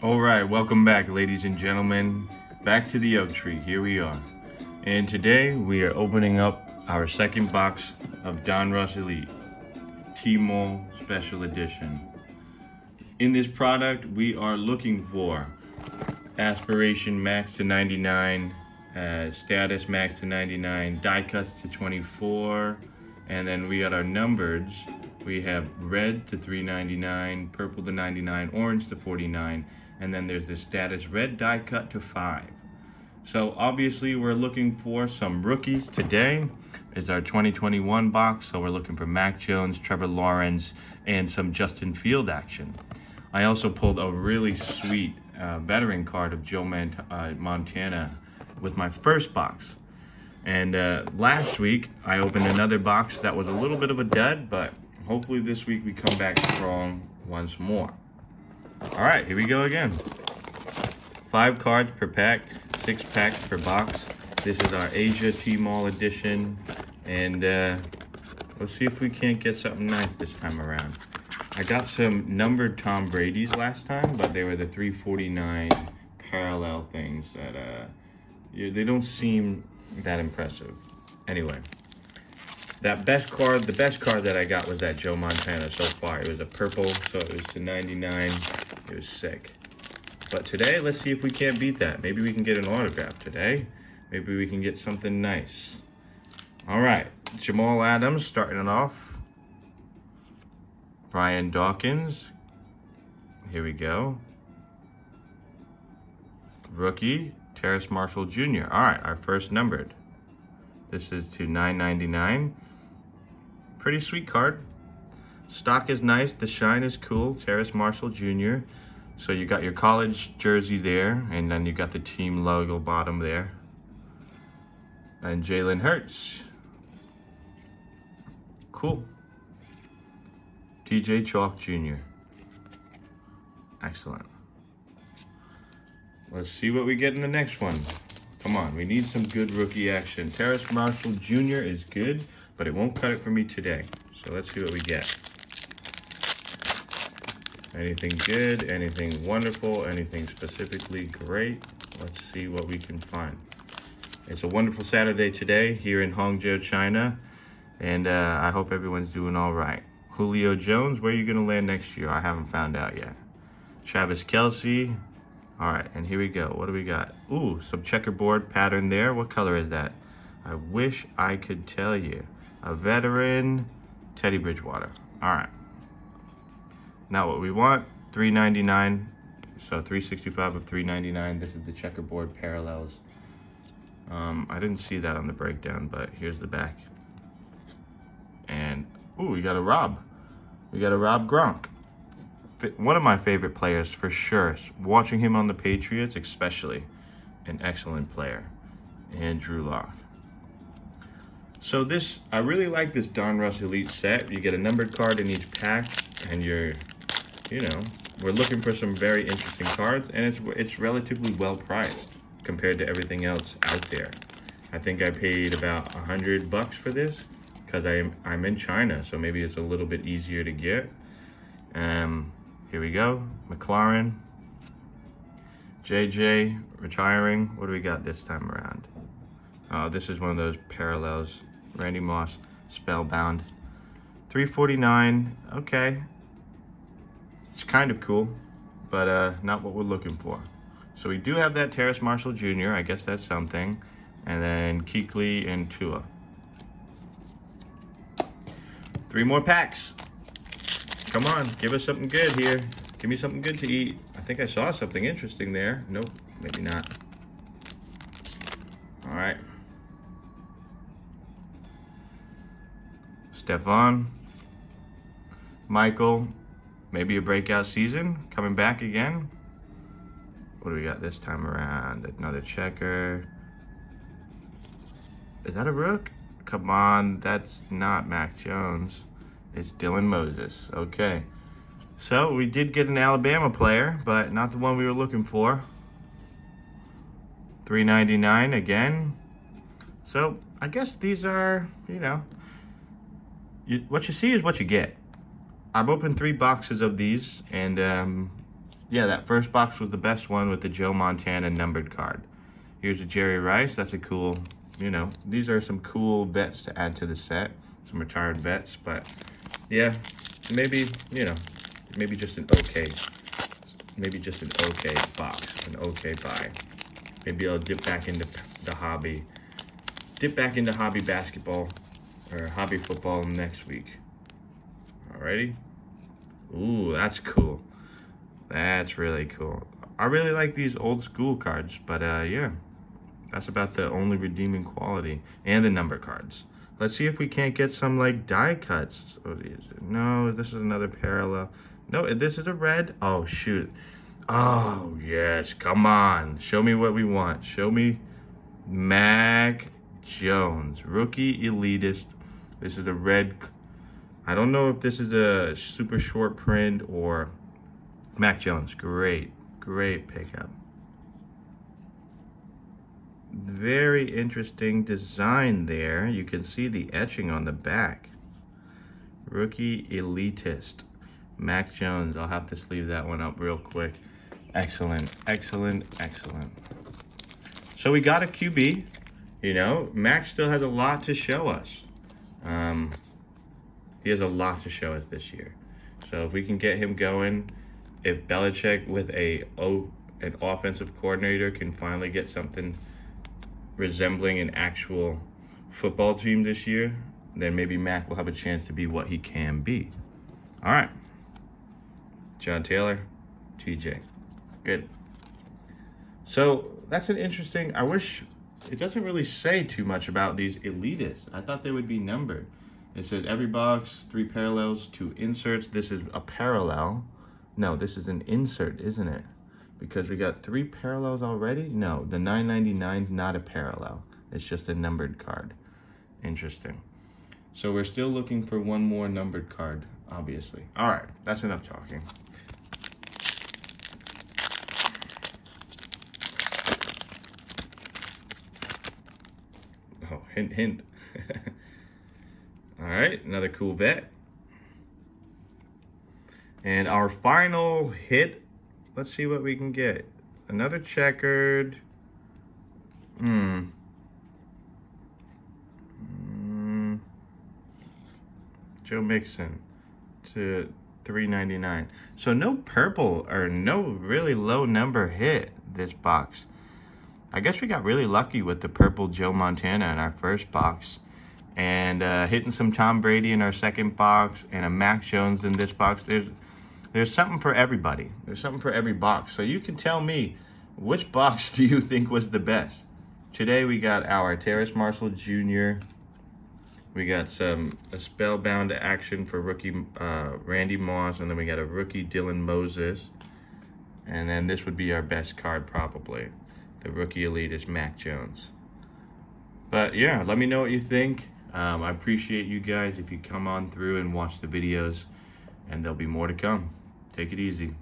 All right, welcome back, ladies and gentlemen. Back to the oak tree. Here we are. And today we are opening up our second box of Donruss Elite T-Mall Special Edition. In this product, we are looking for aspiration max to 99, uh, status max to 99, die cuts to 24, and then we got our numbers. We have red to 399, purple to 99, orange to 49, and then there's the status red die cut to 5. So obviously we're looking for some rookies today. It's our 2021 box, so we're looking for Mac Jones, Trevor Lawrence, and some Justin Field action. I also pulled a really sweet uh, veteran card of Joe Mont- uh, Montana with my first box. And uh, last week, I opened another box that was a little bit of a dud, but hopefully this week we come back strong once more. All right, here we go again. Five cards per pack, six packs per box. This is our Asia T-Mall edition, and uh, let's see if we can't get something nice this time around. I got some numbered Tom Brady's last time, but they were the 349 parallel things that uh, they don't seem that impressive. Anyway, that best card, the best card that I got was that Joe Montana so far. It was a purple, so it was to 99. It was sick. But today, let's see if we can't beat that. Maybe we can get an autograph today. Maybe we can get something nice. All right, Jamal Adams starting it off. Brian Dawkins. Here we go. Rookie, Terrace Marshall Jr. All right, our first numbered. This is to 9.99. Pretty sweet card. Stock is nice. The shine is cool. Terrace Marshall Jr. So you got your college jersey there, and then you got the team logo bottom there. And Jalen Hurts. Cool. TJ Chalk Jr. Excellent. Let's see what we get in the next one. Come on, we need some good rookie action. Terrace Marshall Jr. is good, but it won't cut it for me today. So let's see what we get. Anything good, anything wonderful, anything specifically great. Let's see what we can find. It's a wonderful Saturday today here in Hangzhou, China. And uh, I hope everyone's doing all right. Julio Jones, where are you going to land next year? I haven't found out yet. Travis Kelce. All right, and here we go. What do we got? Ooh, some checkerboard pattern there. What color is that? I wish I could tell you. A veteran, Teddy Bridgewater. All right. Now what we want, 399. So 365 of 399. This is the checkerboard parallels. Um, I didn't see that on the breakdown, but here's the back. And, ooh, we got a Rob. We got a Rob Gronk. One of my favorite players for sure. Watching him on the Patriots, especially. An excellent player. And Drew Lock. So this, I really like this Donruss Elite set. You get a numbered card in each pack, and you're, you know, we're looking for some very interesting cards, and it's it's relatively well priced compared to everything else out there. I think I paid about a hundred bucks for this because I'm I'm in China, so maybe it's a little bit easier to get. Um, here we go, McLaurin, JJ retiring. What do we got this time around? Oh, this is one of those parallels. Randy Moss, Spellbound. 349, okay. It's kind of cool, but uh, not what we're looking for. So we do have that Terrace Marshall Jr. I guess that's something. And then Kuechly and Tua. Three more packs. Come on, give us something good here. Give me something good to eat. I think I saw something interesting there. Nope, maybe not. All right. Stefon. Michael. Maybe a breakout season. Coming back again. What do we got this time around? Another checker. Is that a rook? Come on, that's not Mac Jones. It's Dylan Moses. Okay. So we did get an Alabama player, but not the one we were looking for. 399 again. So I guess these are, you know, you, what you see is what you get. I've opened three boxes of these, and um, yeah, that first box was the best one with the Joe Montana numbered card. Here's a Jerry Rice. That's a cool, you know, these are some cool vets to add to the set. Some retired vets, but yeah, maybe, you know, maybe just an okay, maybe just an okay box, an okay buy. Maybe I'll dip back into the hobby, dip back into hobby basketball or hobby football next week. Alrighty. Ooh, that's cool. That's really cool. I really like these old school cards, but uh, yeah, that's about the only redeeming quality. And the number cards. Let's see if we can't get some like die cuts. No, this is another parallel. No, this is a red. Oh, shoot. Oh, yes. Come on. Show me what we want. Show me Mac Jones, rookie elitist. This is a red. I don't know if this is a super short print or Mac Jones. Great, great pickup. Very interesting design there. You can see the etching on the back. Rookie elitist. Mac Jones. I'll have to sleeve that one up real quick. Excellent, excellent, excellent. So we got a QB. You know, Max still has a lot to show us. Um, he has a lot to show us this year. So if we can get him going, if Belichick with a oh, an offensive coordinator can finally get something resembling an actual football team this year, then maybe Mac will have a chance to be what he can be. All right. John Taylor, TJ. Good. So that's an interesting, I wish it doesn't really say too much about these elitists. I thought they would be numbered. It says every box, three parallels, two inserts. This is a parallel. No, this is an insert, isn't it? Because we got three parallels already? No, the 999 is not a parallel. It's just a numbered card. Interesting. So we're still looking for one more numbered card, obviously. All right, that's enough talking. Oh, hint, hint. All right, another cool vet. And our final hit, let's see what we can get. Another checkered. Hmm. Mm. Joe Mixon to 3.99. So no purple or no really low number hit this box. I guess we got really lucky with the purple Joe Montana in our first box. And uh, hitting some Tom Brady in our second box and a Mac Jones in this box. There's there's something for everybody. There's something for every box. So you can tell me, which box do you think was the best? Today we got our Terrace Marshall Jr. We got some a spellbound action for rookie uh, Randy Moss, and then we got a rookie Dylan Moses. And then this would be our best card probably the rookie elite is Mac Jones. But yeah, let me know what you think. Um, I appreciate you guys if you come on through and watch the videos, and there'll be more to come. Take it easy.